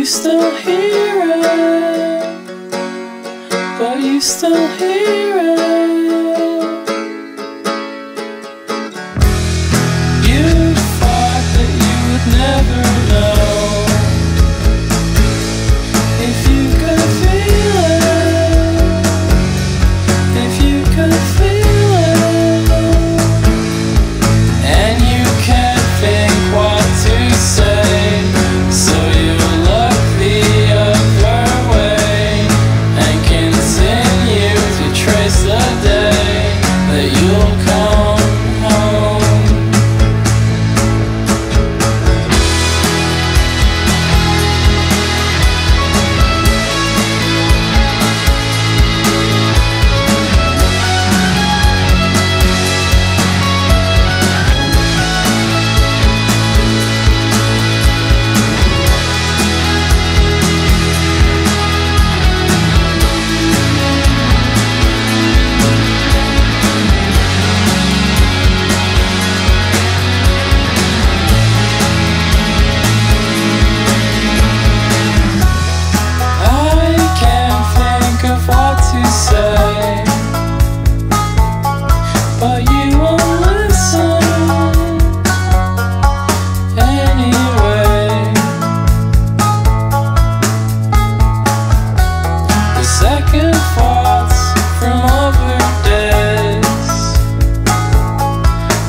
you still hear it? But you still hear it?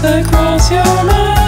across your mind.